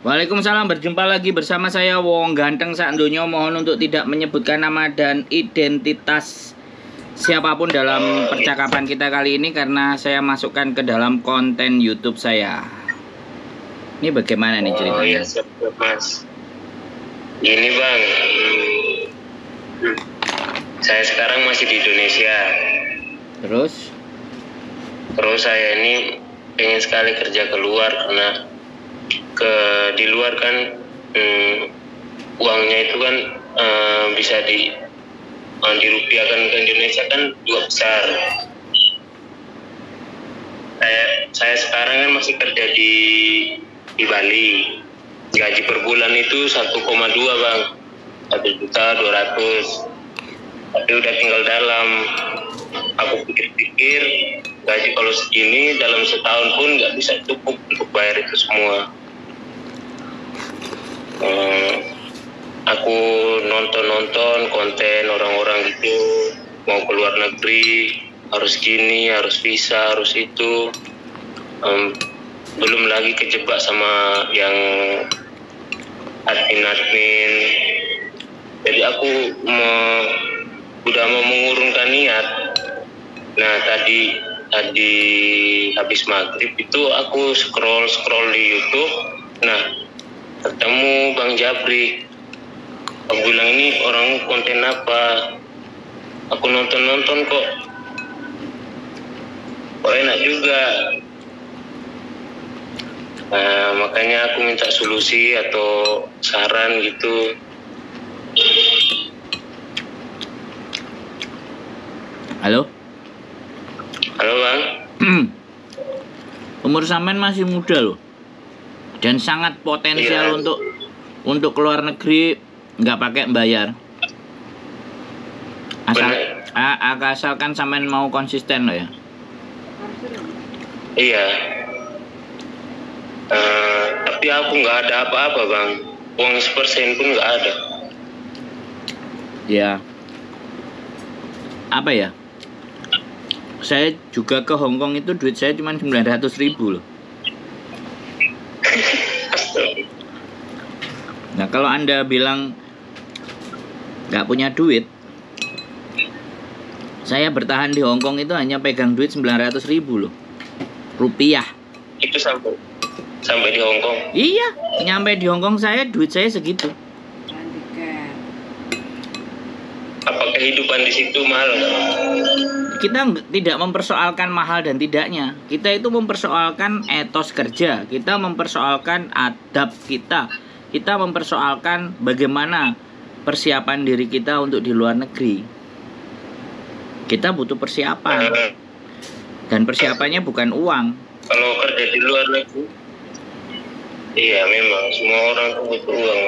Waalaikumsalam, berjumpa lagi bersama saya Wong Ganteng Sakdonya Mohon untuk tidak menyebutkan nama dan identitas siapa pun dalam percakapan kita kali ini Karena saya masukkan ke dalam konten Youtube saya Ini bagaimana nih Oh ceritanya? iya siap siap, mas. Gini bang, saya sekarang masih di Indonesia. Terus? Terus saya ini pengen sekali kerja keluar karena ke di luar kan hmm, uangnya itu kan eh, bisa di eh, dirupiahkan ke Indonesia kan juga besar. Saya saya sekarang kan masih kerja di di Bali. Gaji per bulan itu 1,2 bang, satu juta dua ratus. Tapi udah tinggal dalam. Aku pikir-pikir gaji kalau segini dalam setahun pun nggak bisa cukup untuk bayar itu semua. Hmm, aku nonton-nonton konten orang-orang gitu mau ke luar negeri harus gini harus bisa harus itu. Em, belum lagi kejebak sama yang admin-admin. Jadi aku me- udah mau mengurungkan niat. Nah tadi tadi habis maghrib itu aku scroll scroll di YouTube. Nah ketemu Bang Jabri. Aku bilang ini orang konten apa? Aku nonton nonton kok. Kok enak juga. Nah makanya aku minta solusi atau saran gitu. Halo? halo bang. Umur sampean masih muda loh Dan sangat potensial Iya. untuk untuk keluar negeri nggak pakai bayar asal a- a- asalkan sampean mau konsisten loh ya Iya. Eh, tapi aku nggak ada apa-apa bang. Uang sepersen pun nggak ada. Ya. Apa ya? Saya juga ke Hong Kong itu duit saya cuma 900 ribu loh. Nah kalau anda bilang nggak punya duit, saya bertahan di Hong Kong itu hanya pegang duit 900 ribu loh, rupiah. Itu sampai sampai di Hong Kong. Iya, nyampe di Hong Kong saya duit saya segitu. Apa kehidupan di situ mahal kita tidak mempersoalkan mahal dan tidaknya. Kita itu mempersoalkan etos kerja, kita mempersoalkan adab kita, kita mempersoalkan bagaimana persiapan diri kita untuk di luar negeri. Kita butuh persiapan dan persiapannya bukan uang. kalau kerja di luar negeri, iya memang semua orang tuh butuh uang.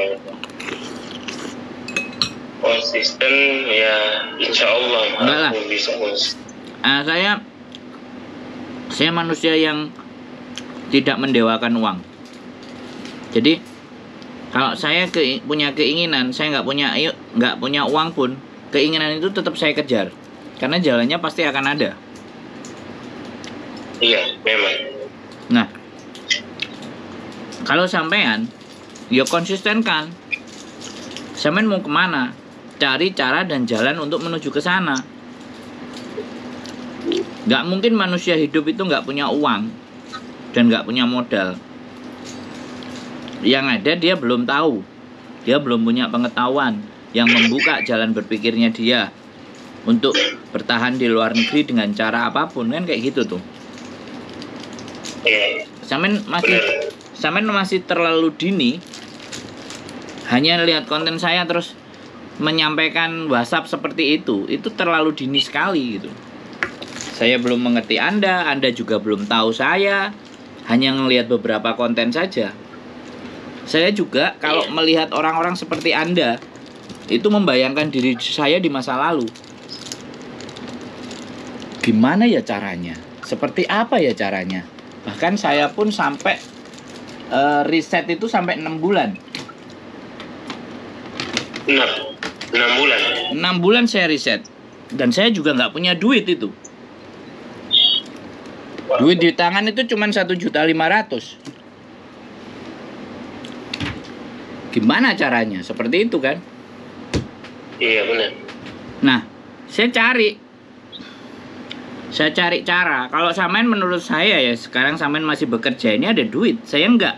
Konsisten ya insya Allah Enggak lah. bisa konsisten. Ah, saya saya manusia yang tidak mendewakan uang. Jadi kalau saya ke- punya keinginan, saya nggak punya ayo nggak punya uang pun, keinginan itu tetap saya kejar. Karena jalannya pasti akan ada. Iya memang. Nah, kalau sampean, ya konsisten kan. Sampean mau ke mana? Cari cara dan jalan untuk menuju ke sana. Gak mungkin manusia hidup itu nggak punya uang dan nggak punya modal. Yang ada dia belum tahu, dia belum punya pengetahuan yang membuka jalan berpikirnya dia untuk bertahan di luar negeri dengan cara apa pun kan kayak gitu tuh. Samen masih Samen masih terlalu dini hanya lihat konten saya terus menyampaikan WhatsApp seperti itu itu terlalu dini sekali gitu. Saya belum mengerti Anda Anda juga belum tahu saya hanya ngelihat beberapa konten saja saya juga kalau melihat orang-orang seperti Anda itu membayangkan diri saya di masa lalu. Gimana ya caranya? Seperti apa ya caranya? Bahkan saya pun sampai eh, riset itu sampai enam bulan. Enam, enam bulan. enam bulan saya riset. Dan saya juga nggak punya duit itu. Duit di tangan itu cuma satu juta lima ratus Gimana caranya? Seperti itu kan? Iya benar. Nah, saya cari saya cari cara. Kalau Samen menurut saya ya sekarang Samen masih bekerja ini ada duit. Saya enggak.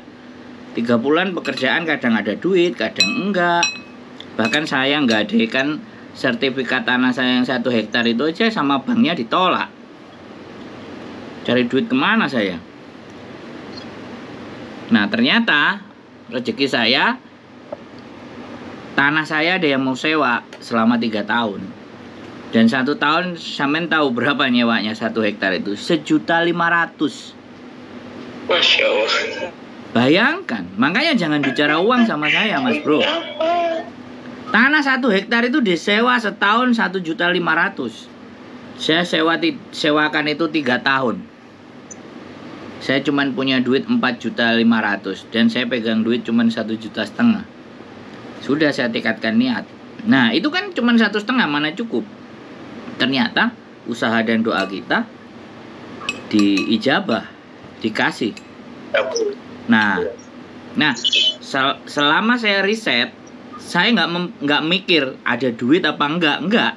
Tiga bulan pekerjaan kadang ada duit, kadang enggak. Bahkan saya enggak kan sertifikat tanah saya yang satu hektar itu aja sama banknya ditolak. Cari duit ke mana saya? Nah ternyata rezeki saya tanah saya ada yang mau sewa selama tiga tahun dan satu tahun Samen tahu berapa nyewanya satu hektar itu? Sejuta lima ratus. Masya Allah. Bayangkan, makanya jangan bicara uang sama saya mas bro. Tanah satu hektar itu disewa setahun satu juta lima ratus. Saya sewa sewakan itu tiga tahun. Saya cuma punya duit empat juta lima ratus dan saya pegang duit cuma satu juta setengah. Sudah saya tikatkan niat. Nah itu kan cuma satu setengah mana cukup? Ternyata usaha dan doa kita diijabah dikasih. Nah nah sel selama saya riset saya nggak nggak mikir ada duit apa enggak enggak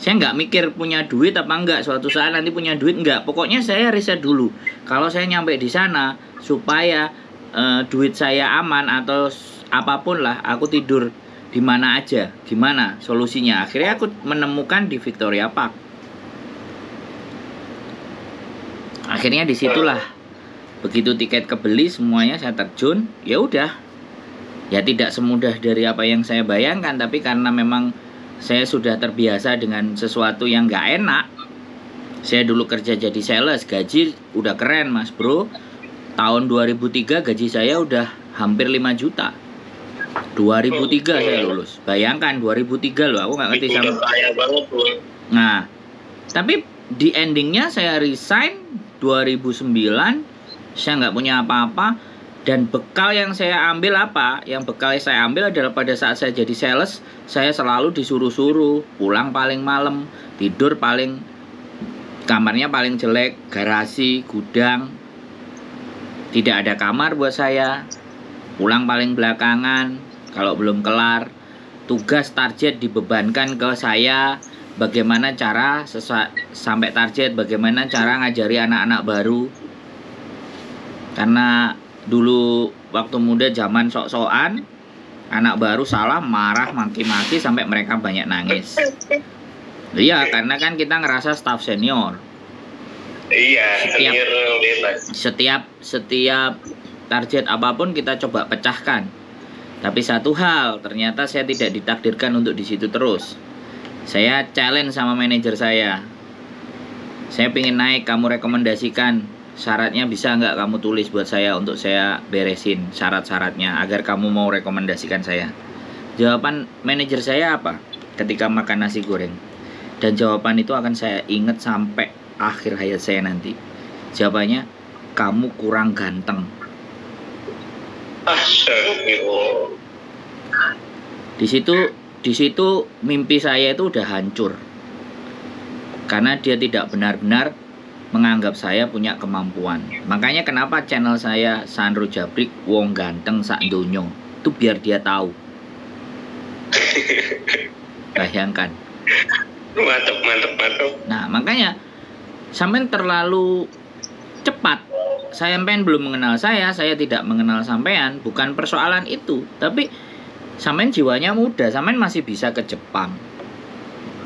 saya nggak mikir punya duit apa enggak suatu saat nanti punya duit enggak pokoknya saya riset dulu. Kalau saya nyampe di sana supaya uh, duit saya aman atau apa pun lah aku tidur di mana aja, gimana solusinya. Akhirnya aku menemukan di Victoria Park. Akhirnya di situlah begitu tiket kebeli semuanya saya terjun, ya udah. Ya tidak semudah dari apa yang saya bayangkan, tapi karena memang saya sudah terbiasa dengan sesuatu yang gak enak. Saya dulu kerja jadi sales, gaji udah keren mas bro. Tahun 2003 gaji saya udah hampir 5 juta 2003 saya lulus. Bayangkan 2003 loh, aku nggak ngerti sama. Nah, tapi di endingnya saya resign 2009. Saya nggak punya apa-apa dan bekal yang saya ambil apa? Yang bekal yang saya ambil adalah pada saat saya jadi sales, saya selalu disuruh-suruh pulang paling malam, tidur paling kamarnya paling jelek, garasi, gudang. Tidak ada kamar buat saya, pulang paling belakangan kalau belum kelar tugas target dibebankan ke saya bagaimana cara sampai target bagaimana cara ngajari anak-anak baru. Karena dulu waktu muda zaman sok-sokan anak baru salah marah maki-maki sampai mereka banyak nangis. Iya karena kan kita ngerasa staff senior. Iya setiap setiap setiap target apa pun kita coba pecahkan. Tapi satu hal, ternyata saya tidak ditakdirkan untuk di situ terus. Saya challenge sama manajer saya. Saya ingin naik, kamu rekomendasikan syaratnya bisa nggak kamu tulis buat saya untuk saya beresin syarat-syaratnya agar kamu mau rekomendasikan saya. Jawaban manajer saya apa? Ketika makan nasi goreng. Dan jawaban itu akan saya ingat sampai akhir hayat saya nanti. Jawabannya, kamu kurang ganteng di situ di situ mimpi saya itu udah hancur. Karena dia tidak benar-benar menganggap saya punya kemampuan. Makanya kenapa channel saya Sandro Jabrik wong ganteng sak donyo. Itu biar dia tahu. Bayangkan. Mantap, mantap, mantap. Nah, makanya sampai terlalu cepat sampean belum mengenal saya, saya tidak mengenal sampean, bukan persoalan itu. Tapi sampean jiwanya muda, sampean masih bisa ke Jepang.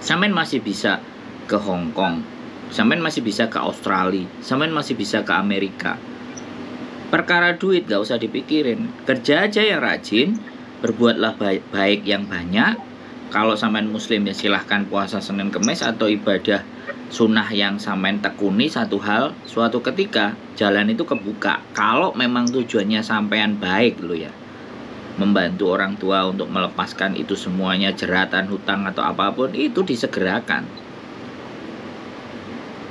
Sampean masih bisa ke Hong Kong. Sampean masih bisa ke Australia, sampean masih bisa ke Amerika. Perkara duit gak usah dipikirin. Kerja aja yang rajin, berbuatlah baik, yang banyak. Kalau sampean muslim ya silahkan puasa Senin Kemis atau ibadah sunnah yang sampean tekuni satu hal suatu ketika jalan itu kebuka. Kalau memang tujuannya sampean baik lo ya membantu orang tua untuk melepaskan itu semuanya jeratan hutang atau apa pun itu disegerakan.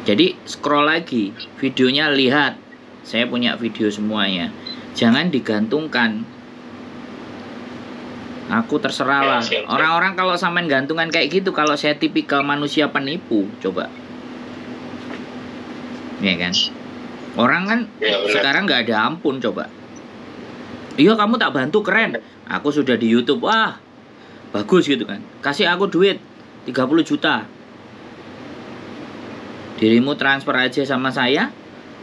Jadi scroll lagi videonya lihat saya punya video semuanya. Jangan digantungkan. Aku terserah lah. Orang-orang kalau sampean gantungan kayak gitu kalau saya tipikal manusia penipu coba ya kan? Orang kan ya, sekarang nggak ada ampun coba. Iya kamu tak bantu keren. Aku sudah di YouTube wah bagus gitu kan. Kasih aku duit 30 juta. Dirimu transfer aja sama saya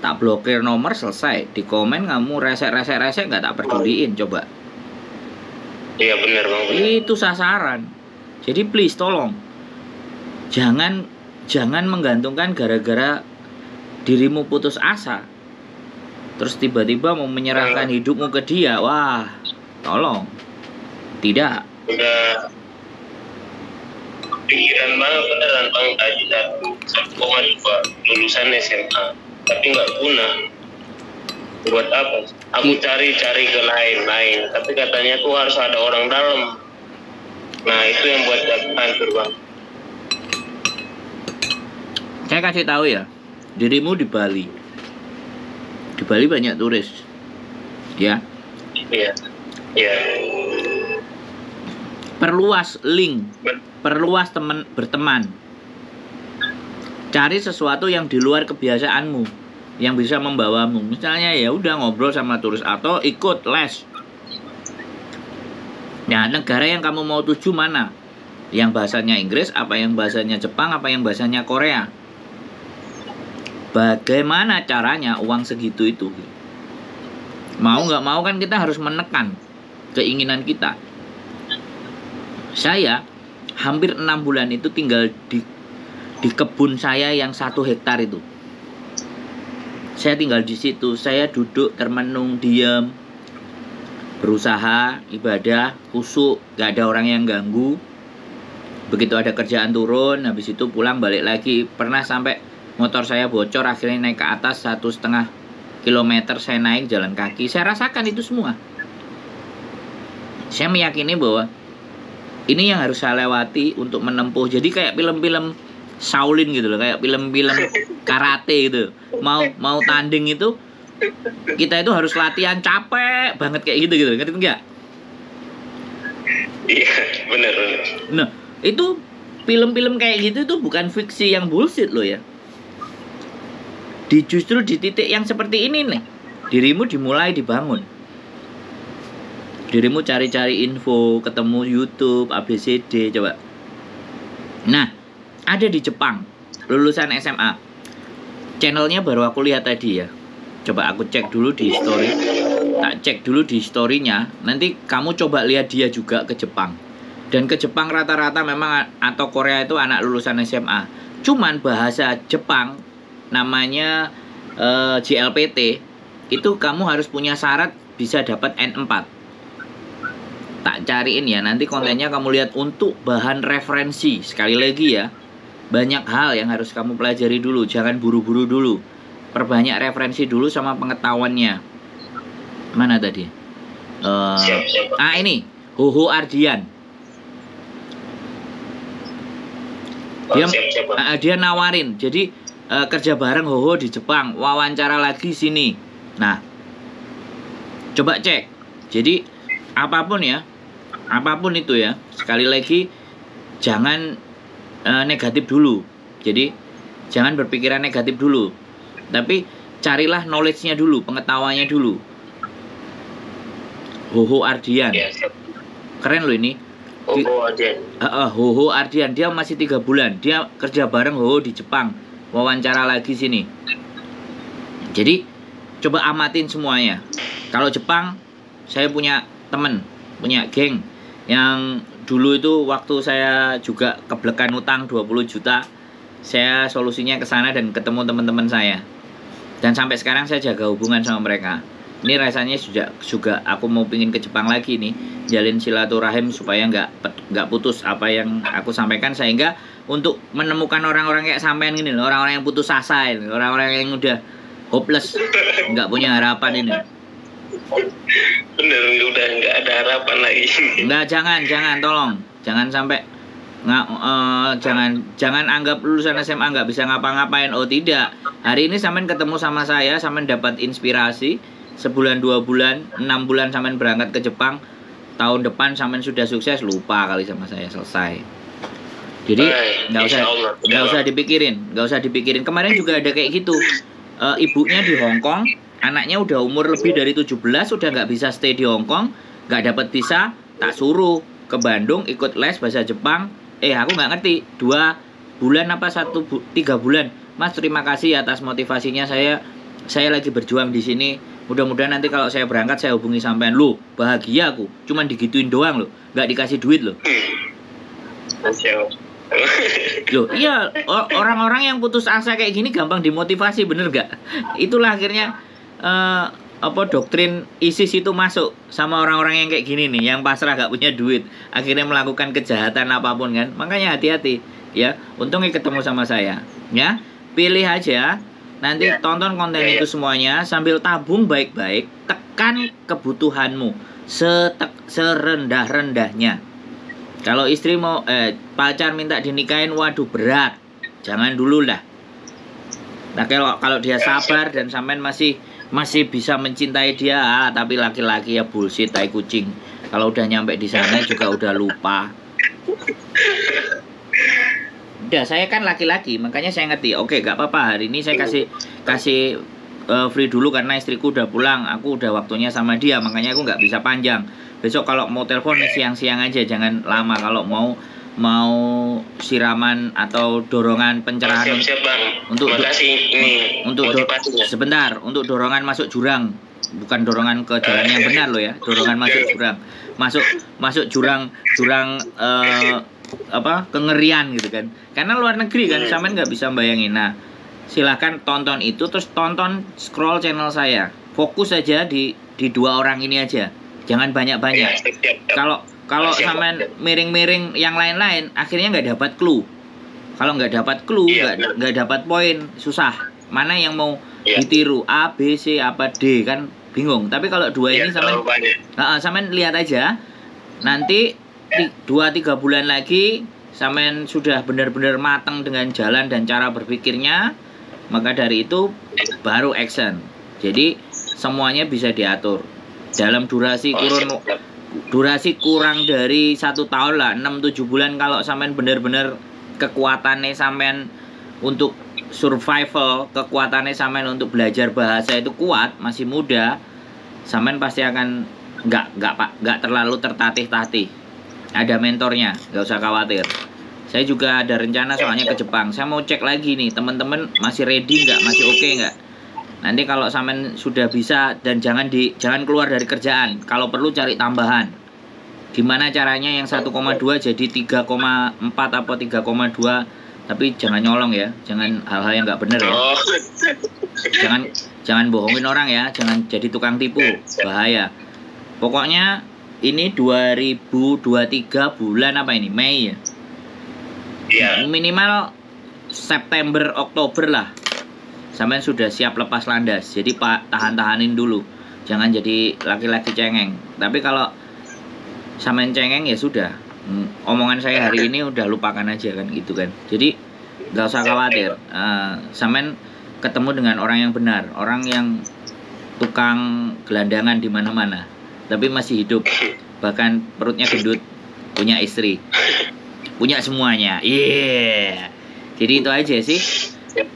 tak blokir nomor selesai. Di komen kamu resek resek resek nggak tak peduliin coba. Iya benar bang itu sasaran. Jadi please tolong. Jangan jangan menggantungkan gara-gara dirimu putus asa terus tiba-tiba mau menyerahkan hidupmu ke dia wah tolong. Tidak. Udah. Pikiran banget beneran bang. Tadi satu satu dua lulusan SMA tapi nggak guna. Buat apa? Aku cari-cari ke lain-lain tapi katanya tuh harus ada orang dalam. Nah itu yang buat hancur bang. Saya kasih tahu ya dirimu di Bali. Di Bali banyak turis. Ya? Iya. Iya. Perluas link. Perluas teman berteman. Cari sesuatu yang di luar kebiasaanmu yang bisa membawamu. Misalnya ya udah ngobrol sama turis atau ikut les. Nah negara yang kamu mau tuju mana? Yang bahasanya Inggris apa yang bahasanya Jepang apa yang bahasanya Korea bagaimana caranya uang segitu itu mau nggak mau kan kita harus menekan keinginan kita saya hampir enam bulan itu tinggal di di kebun saya yang satu hektar itu. Saya tinggal di situ, saya duduk termenung diam, berusaha ibadah kusuk, gak ada orang yang ganggu. Begitu ada kerjaan turun, habis itu pulang balik lagi. Pernah sampai motor saya bocor, akhirnya naik ke atas satu setengah kilometer saya naik jalan kaki. Saya rasakan itu semua. Saya meyakini bahwa ini yang harus saya lewati untuk menempuh. Jadi kayak film-film Shaolin gitu loh kayak film-film karate gitu. Mau mau tanding itu kita itu harus latihan capek banget kayak gitu gitu. Ngerti enggak iya benar nah itu film-film kayak gitu tuh bukan fiksi yang bullshit loh ya di justru di titik yang seperti ini nih. Dirimu dimulai dibangun. Dirimu cari-cari info ketemu YouTube ABCD coba. Nah ada di Jepang lulusan SMA channelnya baru aku lihat tadi ya. Coba aku cek dulu di story. Tak cek dulu di storynya. Nanti kamu coba lihat dia juga ke Jepang. Dan ke Jepang rata-rata memang atau Korea itu anak lulusan SMA cuman bahasa Jepang namanya eh, JLPT itu kamu harus punya syarat bisa dapat N4 tak cariin ya nanti kontennya kamu lihat untuk bahan referensi. Sekali lagi ya banyak hal yang harus kamu pelajari dulu. Jangan buru-buru dulu. Perbanyak referensi dulu sama pengetahuannya. Mana tadi? Siap siap. Bang. ah ini. Hoho Ardian. Oh, dia siap siap Bang. Ah, dia nawarin. Jadi eh, kerja bareng Hoho di Jepang wawancara lagi sini. Nah coba cek. Jadi apa pun ya apa pun itu ya sekali lagi jangan eh, negatif dulu. Jadi jangan berpikiran negatif dulu. Tapi carilah knowledge-nya dulu pengetahuannya dulu. Hoho Ardian. Keren loh ini. Oh, oh, ada. Ah, ah, Hoho Ardian. Dia masih tiga bulan. Dia kerja bareng Hoho di Jepang wawancara lagi sini. Jadi coba amatin semuanya. Kalau Jepang saya punya temen punya geng yang dulu itu waktu saya juga keblekan utang 20 juta saya solusinya ke sana dan ketemu teman-teman saya. Dan sampai sekarang saya jaga hubungan sama mereka ini rasanya juga juga aku mau pingin ke Jepang lagi nih jalin silaturahim supaya nggak nggak putus apa yang aku sampaikan sehingga untuk menemukan orang-orang kayak sampean gini loh orang-orang yang putus asa ini orang-orang yang udah hopeless nggak punya harapan ini. Bener udah nggak ada harapan lagi. Nggak jangan jangan tolong. Jangan sampai nggak eh, jangan jangan anggap lulusan SMA nggak bisa ngapa-ngapain. Oh tidak. Hari ini sampean ketemu sama saya sampean dapat inspirasi sebulan dua bulan enam bulan sampean berangkat ke Jepang tahun depan sampean sudah sukses lupa kali sama saya selesai. Jadi nggak usah nggak usah dipikirin nggak usah dipikirin. Kemarin juga ada kayak gitu. Eh, ibunya di Hong Kong anaknya udah umur lebih dari 17 udah nggak bisa stay di Hong Kong nggak dapat visa tak suruh ke Bandung ikut les bahasa Jepang. Eh aku nggak ngerti dua bulan apa satu bu, tiga bulan? Mas terima kasih atas motivasinya. Saya saya lagi berjuang di sini mudah-mudahan nanti kalau saya berangkat saya hubungi sampean lu bahagia aku cuman digituin doang lo nggak dikasih duit lo Siap. Loh, iya orang-orang yang putus asa kayak gini gampang dimotivasi bener gak? Itulah akhirnya eh, apa doktrin ISIS itu masuk sama orang-orang yang kayak gini nih, yang pasrah gak punya duit, akhirnya melakukan kejahatan apa pun kan. Makanya hati-hati ya. Untungnya ketemu sama saya, ya. Pilih aja. Nanti Ya. tonton konten Ya, ya. itu semuanya sambil tabung baik-baik, tekan kebutuhanmu setek serendah-rendahnya. Kalau istri mau eh pacar minta dinikahin, waduh berat. Jangan dulu lah. Nah kalau kalau dia sabar dan sampean masih masih bisa mencintai dia, ah, tapi laki-laki ya bullshit tai kucing. Kalau udah nyampe di sana juga udah lupa. Udah saya kan laki-laki, makanya saya ngerti. Oke, gak apa-apa. Hari ini saya kasih kasih eh, free dulu karena istriku udah pulang. Aku udah waktunya sama dia, makanya aku nggak bisa panjang. Besok kalau mau telepon siang-siang aja, jangan lama. Kalau mau mau siraman atau dorongan pencerahan Siap, siap bang. Untuk Makasih ini untuk do- motivasinya. sebentar untuk dorongan masuk jurang bukan dorongan ke jalan yang benar loh ya dorongan masuk jurang masuk masuk jurang jurang eh, apa kengerian gitu kan. Karena luar negeri kan Hmm. sampean nggak bisa bayangin. Nah silahkan tonton itu terus tonton scroll channel saya. Fokus aja di di dua orang ini aja. Jangan banyak banyak kalau kalau sampean miring-miring yang lain-lain akhirnya nggak dapat clue. Kalau nggak dapat clue Iya, nggak nggak dapat poin susah. Mana yang mau ditiru? A B C apa D kan? Bingung. Tapi kalau dua ini sampean sampean lihat aja. Nanti ti- dua tiga bulan lagi sampean sudah benar-benar matang dengan jalan dan cara berpikirnya maka dari itu baru action. Jadi semuanya bisa diatur. Dalam durasi kurun durasi kurang dari satu tahun lah 6-7 bulan kalau sampean bener-bener kekuatannya sampean untuk survival kekuatannya sampean untuk belajar bahasa itu kuat masih muda sampean pasti akan nggak nggak pak nggak terlalu tertatih-tatih ada mentornya nggak usah khawatir. Saya juga ada rencana soalnya ke Jepang. Saya mau cek lagi nih teman-teman masih ready nggak? Masih oke nggak? Nanti kalau sampean sudah bisa dan jangan di jangan keluar dari kerjaan. Kalau perlu cari tambahan. Gimana caranya yang 1,2 jadi 3,4 apa 3,2 tapi jangan nyolong ya jangan hal-hal yang nggak bener ya. Oh, jangan jangan bohongin orang ya jangan jadi tukang tipu. Bahaya. Pokoknya ini 2023 bulan apa ini? Mei ya? Iya. minimal September Oktober lah. Sampean sudah siap lepas landas. Jadi pak tahan-tahanin dulu. Jangan jadi laki-laki cengeng. Tapi kalau sampean cengeng ya sudah. Hmm, omongan saya hari ini udah lupakan aja kan gitu kan. Jadi nggak usah khawatir. Sampean ketemu dengan orang yang benar. Orang yang tukang gelandangan di mana-mana tapi masih hidup. Bahkan perutnya gendut. Punya istri. Punya semuanya. Iya jadi itu aja sih.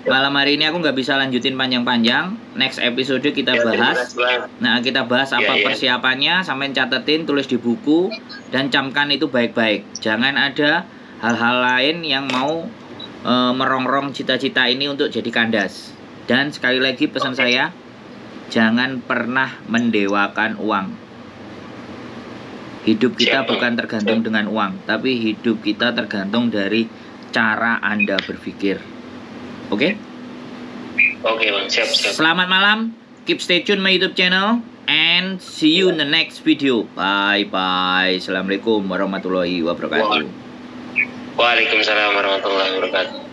Malam hari ini aku nggak bisa lanjutin panjang-panjang. Next episode kita Ya, bahas. nah kita bahas apa Iya, iya. persiapannya sampai catetin tulis di buku dan camkan itu baik-baik. Jangan ada hal-hal lain yang mau eh, merongrong cita-cita ini untuk jadi kandas. Dan sekali lagi pesan saya jangan pernah mendewakan uang hidup kita bukan tergantung dengan uang tapi hidup kita tergantung dari cara anda berpikir oke Oke bang, siap siap. Selamat malam. Keep stay tune my YouTube channel and see you in the next video. Bye bye. Assalamualaikum warahmatullahi wabarakatuh. Waalaikumsalam warahmatullahi wabarakatuh.